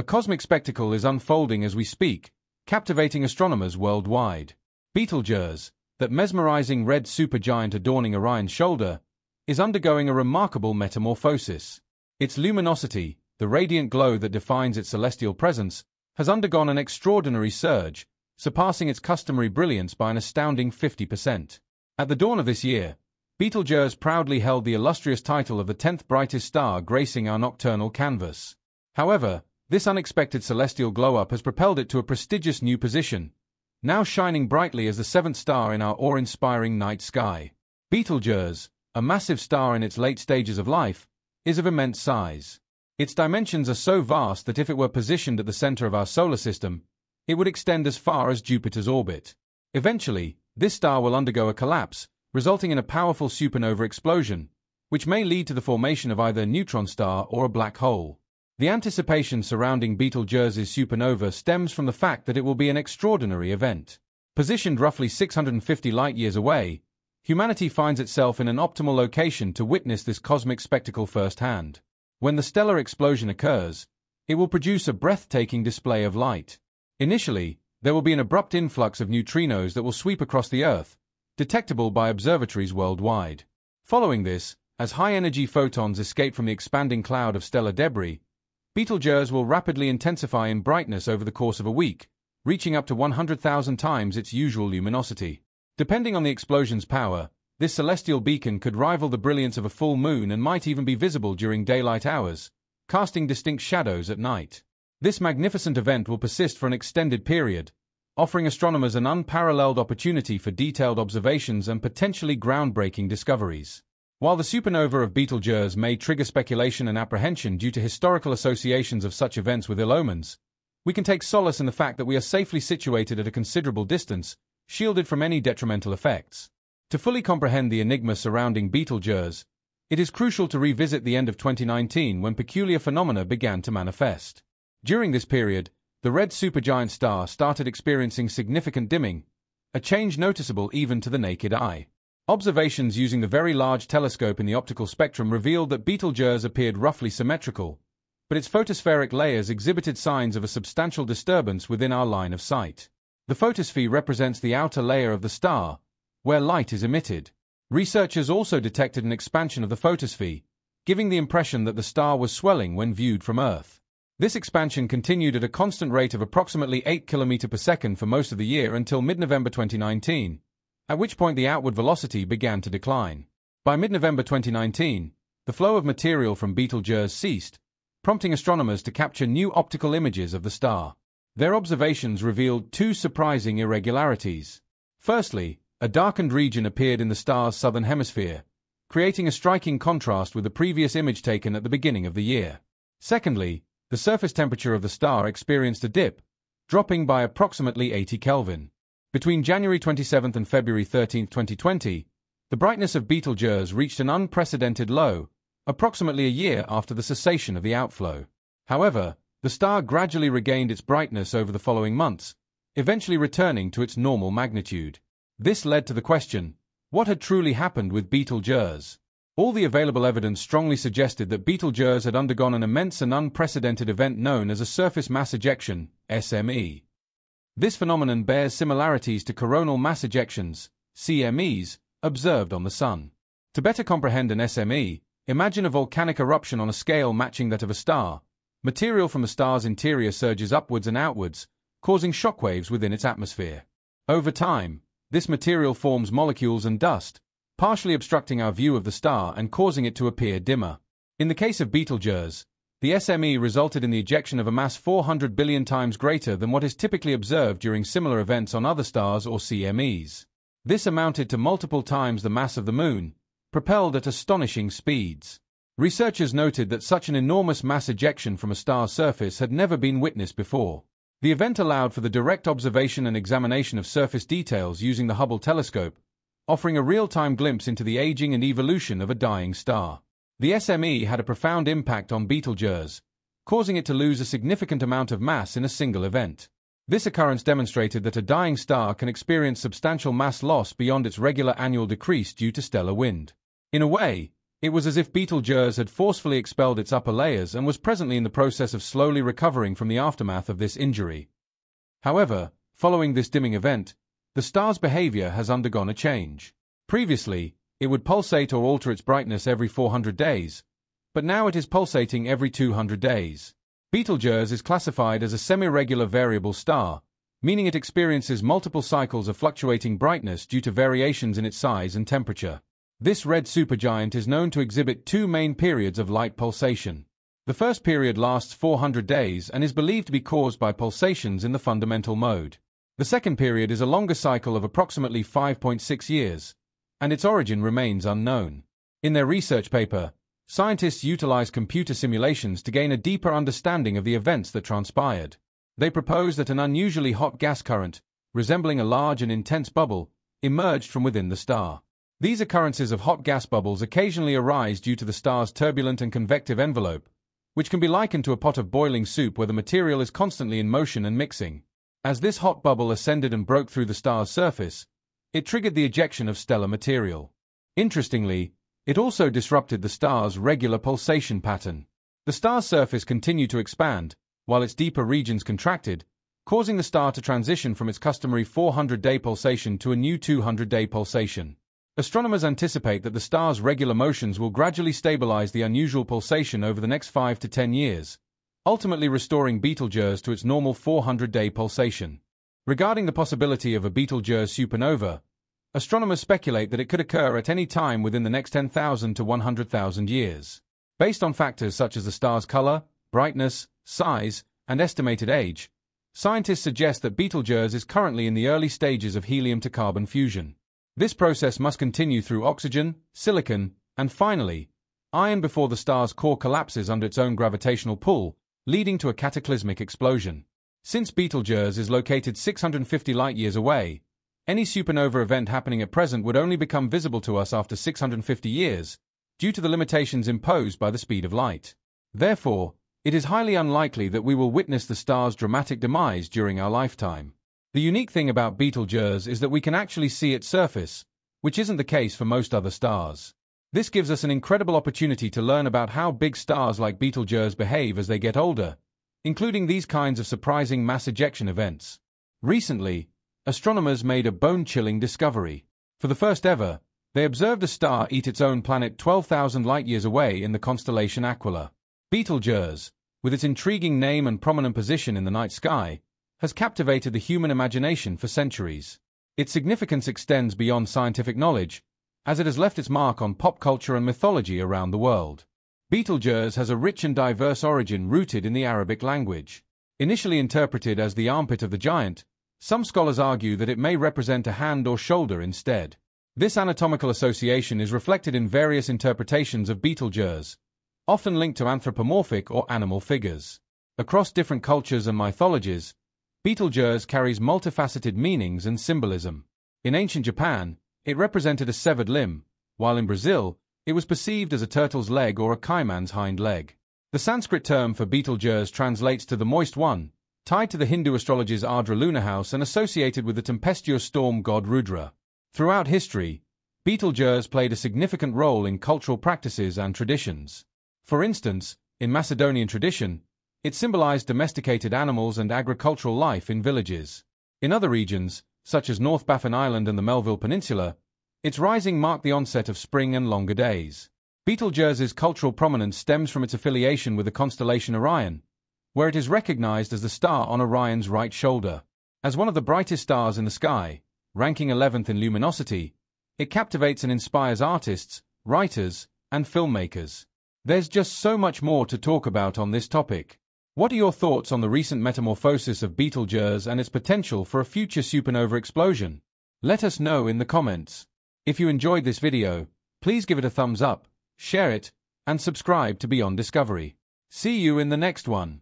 A cosmic spectacle is unfolding as we speak, captivating astronomers worldwide. Betelgeuse, that mesmerizing red supergiant adorning Orion's shoulder, is undergoing a remarkable metamorphosis. Its luminosity, the radiant glow that defines its celestial presence, has undergone an extraordinary surge, surpassing its customary brilliance by an astounding 50%. At the dawn of this year, Betelgeuse proudly held the illustrious title of the 10th brightest star gracing our nocturnal canvas. However, this unexpected celestial glow-up has propelled it to a prestigious new position, now shining brightly as the seventh star in our awe-inspiring night sky. Betelgeuse, a massive star in its late stages of life, is of immense size. Its dimensions are so vast that if it were positioned at the center of our solar system, it would extend as far as Jupiter's orbit. Eventually, this star will undergo a collapse, resulting in a powerful supernova explosion, which may lead to the formation of either a neutron star or a black hole. The anticipation surrounding Betelgeuse's supernova stems from the fact that it will be an extraordinary event. Positioned roughly 650 light-years away, humanity finds itself in an optimal location to witness this cosmic spectacle firsthand. When the stellar explosion occurs, it will produce a breathtaking display of light. Initially, there will be an abrupt influx of neutrinos that will sweep across the Earth, detectable by observatories worldwide. Following this, as high-energy photons escape from the expanding cloud of stellar debris, Betelgeuse will rapidly intensify in brightness over the course of a week, reaching up to 100,000 times its usual luminosity. Depending on the explosion's power, this celestial beacon could rival the brilliance of a full moon and might even be visible during daylight hours, casting distinct shadows at night. This magnificent event will persist for an extended period, offering astronomers an unparalleled opportunity for detailed observations and potentially groundbreaking discoveries. While the supernova of Betelgeuse may trigger speculation and apprehension due to historical associations of such events with ill omens, we can take solace in the fact that we are safely situated at a considerable distance, shielded from any detrimental effects. To fully comprehend the enigma surrounding Betelgeuse, it is crucial to revisit the end of 2019 when peculiar phenomena began to manifest. During this period, the red supergiant star started experiencing significant dimming, a change noticeable even to the naked eye. Observations using the Very Large Telescope in the optical spectrum revealed that Betelgeuse appeared roughly symmetrical, but its photospheric layers exhibited signs of a substantial disturbance within our line of sight. The photosphere represents the outer layer of the star, where light is emitted. Researchers also detected an expansion of the photosphere, giving the impression that the star was swelling when viewed from Earth. This expansion continued at a constant rate of approximately 8 km per second for most of the year until mid-November 2019, at which point the outward velocity began to decline. By mid-November 2019, the flow of material from Betelgeuse ceased, prompting astronomers to capture new optical images of the star. Their observations revealed two surprising irregularities. Firstly, a darkened region appeared in the star's southern hemisphere, creating a striking contrast with the previous image taken at the beginning of the year. Secondly, the surface temperature of the star experienced a dip, dropping by approximately 80 Kelvin. Between January 27 and February 13, 2020, the brightness of Betelgeuse reached an unprecedented low, approximately a year after the cessation of the outflow. However, the star gradually regained its brightness over the following months, eventually returning to its normal magnitude. This led to the question, what had truly happened with Betelgeuse? All the available evidence strongly suggested that Betelgeuse had undergone an immense and unprecedented event known as a surface mass ejection, SME. This phenomenon bears similarities to coronal mass ejections, CMEs, observed on the Sun. To better comprehend an SME, imagine a volcanic eruption on a scale matching that of a star. Material from the star's interior surges upwards and outwards, causing shockwaves within its atmosphere. Over time, this material forms molecules and dust, partially obstructing our view of the star and causing it to appear dimmer. In the case of Betelgeuse, the SME resulted in the ejection of a mass 400 billion times greater than what is typically observed during similar events on other stars or CMEs. This amounted to multiple times the mass of the Moon, propelled at astonishing speeds. Researchers noted that such an enormous mass ejection from a star's surface had never been witnessed before. The event allowed for the direct observation and examination of surface details using the Hubble telescope, offering a real-time glimpse into the aging and evolution of a dying star. The SME had a profound impact on Betelgeuse, causing it to lose a significant amount of mass in a single event. This occurrence demonstrated that a dying star can experience substantial mass loss beyond its regular annual decrease due to stellar wind. In a way, It was as if Betelgeuse had forcefully expelled its upper layers and was presently in the process of slowly recovering from the aftermath of this injury. However, following this dimming event, the star's behavior has undergone a change. Previously, it would pulsate or alter its brightness every 400 days, but now it is pulsating every 200 days. Betelgeuse is classified as a semi-regular variable star, meaning it experiences multiple cycles of fluctuating brightness due to variations in its size and temperature. This red supergiant is known to exhibit two main periods of light pulsation. The first period lasts 400 days and is believed to be caused by pulsations in the fundamental mode. The second period is a longer cycle of approximately 5.6 years, and its origin remains unknown. In their research paper, scientists utilize computer simulations to gain a deeper understanding of the events that transpired. They propose that an unusually hot gas current, resembling a large and intense bubble, emerged from within the star. These occurrences of hot gas bubbles occasionally arise due to the star's turbulent and convective envelope, which can be likened to a pot of boiling soup where the material is constantly in motion and mixing. As this hot bubble ascended and broke through the star's surface, it triggered the ejection of stellar material. Interestingly, it also disrupted the star's regular pulsation pattern. The star's surface continued to expand, while its deeper regions contracted, causing the star to transition from its customary 400-day pulsation to a new 200-day pulsation. Astronomers anticipate that the star's regular motions will gradually stabilize the unusual pulsation over the next 5 to 10 years, ultimately restoring Betelgeuse to its normal 400-day pulsation. Regarding the possibility of a Betelgeuse supernova, astronomers speculate that it could occur at any time within the next 10,000 to 100,000 years. Based on factors such as the star's color, brightness, size, and estimated age, scientists suggest that Betelgeuse is currently in the early stages of helium to carbon fusion. This process must continue through oxygen, silicon, and finally, iron before the star's core collapses under its own gravitational pull, leading to a cataclysmic explosion. Since Betelgeuse is located 650 light-years away, any supernova event happening at present would only become visible to us after 650 years, due to the limitations imposed by the speed of light. Therefore, it is highly unlikely that we will witness the star's dramatic demise during our lifetime. The unique thing about Betelgeuse is that we can actually see its surface, which isn't the case for most other stars. This gives us an incredible opportunity to learn about how big stars like Betelgeuse behave as they get older, including these kinds of surprising mass ejection events. Recently, astronomers made a bone-chilling discovery. For the first ever, they observed a star eat its own planet 12,000 light-years away in the constellation Aquila. Betelgeuse, with its intriguing name and prominent position in the night sky, has captivated the human imagination for centuries. Its significance extends beyond scientific knowledge, as it has left its mark on pop culture and mythology around the world. Betelgeuse has a rich and diverse origin rooted in the Arabic language. Initially interpreted as the armpit of the giant, some scholars argue that it may represent a hand or shoulder instead. This anatomical association is reflected in various interpretations of Betelgeuse, often linked to anthropomorphic or animal figures. Across different cultures and mythologies, Betelgeuse carries multifaceted meanings and symbolism. In ancient Japan, it represented a severed limb, while in Brazil, it was perceived as a turtle's leg or a caiman's hind leg. The Sanskrit term for Betelgeuse translates to the moist one, tied to the Hindu astrologer's Ardra lunar house and associated with the tempestuous storm god Rudra. Throughout history, Betelgeuse played a significant role in cultural practices and traditions. For instance, in Macedonian tradition, it symbolized domesticated animals and agricultural life in villages. In other regions, such as North Baffin Island and the Melville Peninsula, its rising marked the onset of spring and longer days. Betelgeuse's cultural prominence stems from its affiliation with the constellation Orion, where it is recognized as the star on Orion's right shoulder. As one of the brightest stars in the sky, ranking 11th in luminosity, it captivates and inspires artists, writers, and filmmakers. There's just so much more to talk about on this topic. What are your thoughts on the recent metamorphosis of Betelgeuse and its potential for a future supernova explosion? Let us know in the comments. If you enjoyed this video, please give it a thumbs up, share it, and subscribe to Beyond Discovery. See you in the next one.